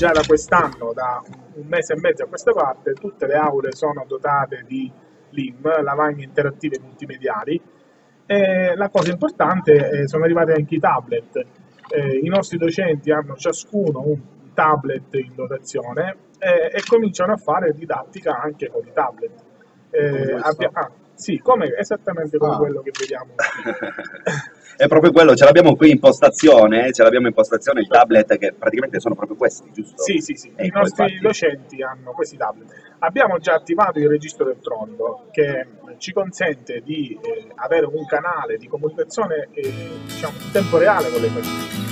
già da quest'anno, da un mese e mezzo a questa parte, tutte le aule sono dotate di LIM, lavagne interattive multimediali. E la cosa importante è sono arrivati anche i tablet. Eh, I nostri docenti hanno ciascuno un tablet in dotazione eh, e cominciano a fare didattica anche con i tablet. Eh, abbia- ah, sì, come, esattamente come Ah. quello che vediamo. È proprio quello, ce l'abbiamo qui in postazione, ce l'abbiamo in postazione il tablet che praticamente sono proprio questi, giusto? Sì, sì, sì, i Ecco, nostri infatti. docenti hanno questi tablet. Abbiamo già attivato il registro elettronico che ci consente di eh, avere un canale di comunicazione eh, diciamo, in tempo reale con le famiglie.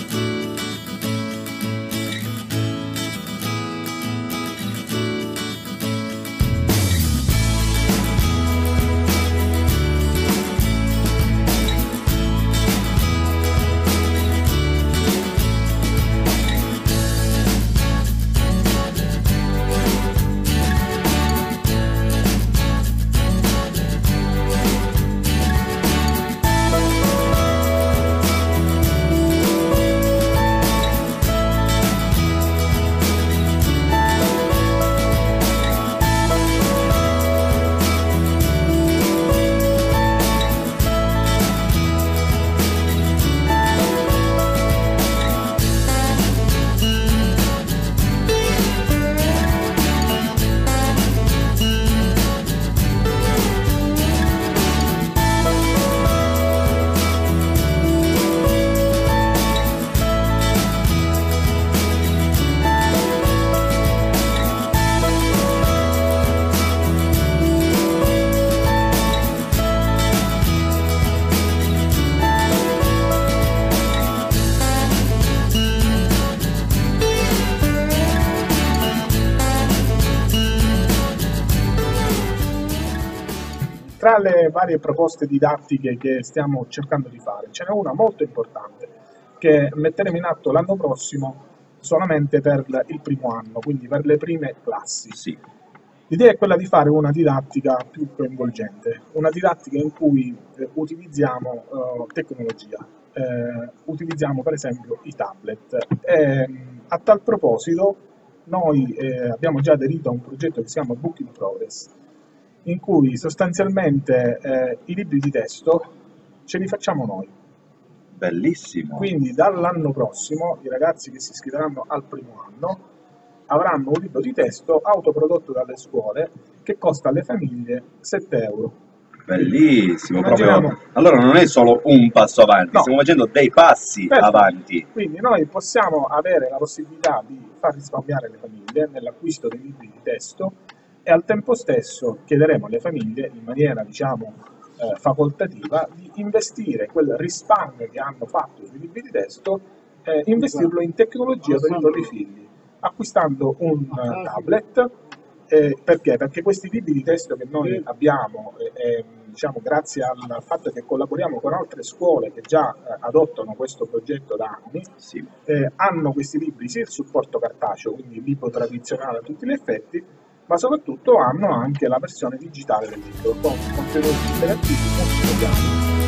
Le varie proposte didattiche che stiamo cercando di fare, ce n'è una molto importante che metteremo in atto l'anno prossimo solamente per il primo anno, quindi per le prime classi. Sì. L'idea è quella di fare una didattica più coinvolgente, una didattica in cui eh, utilizziamo eh, tecnologia, eh, utilizziamo per esempio i tablet. Ehm, a tal proposito noi eh, abbiamo già aderito a un progetto che si chiama Book in Progress, in cui sostanzialmente eh, i libri di testo ce li facciamo noi. Bellissimo. Quindi dall'anno prossimo i ragazzi che si iscriveranno al primo anno avranno un libro di testo autoprodotto dalle scuole che costa alle famiglie 7 euro. Bellissimo, proprio. Allora non è solo un passo avanti, No. stiamo facendo dei passi Perfetto. avanti. Quindi noi possiamo avere la possibilità di far risparmiare le famiglie nell'acquisto dei libri di testo e al tempo stesso chiederemo alle famiglie in maniera diciamo eh, facoltativa di investire quel risparmio che hanno fatto sui libri di testo eh, investirlo in tecnologia per i propri figli acquistando un eh, tablet eh, perché? Perché questi libri di testo che noi abbiamo, eh, eh, diciamo, grazie al fatto che collaboriamo con altre scuole che già adottano questo progetto da anni, Sì. hanno questi libri sia il supporto cartaceo, quindi il libro tradizionale a tutti gli effetti, ma soprattutto hanno anche la versione digitale del libro con contenuti interattivi multimediali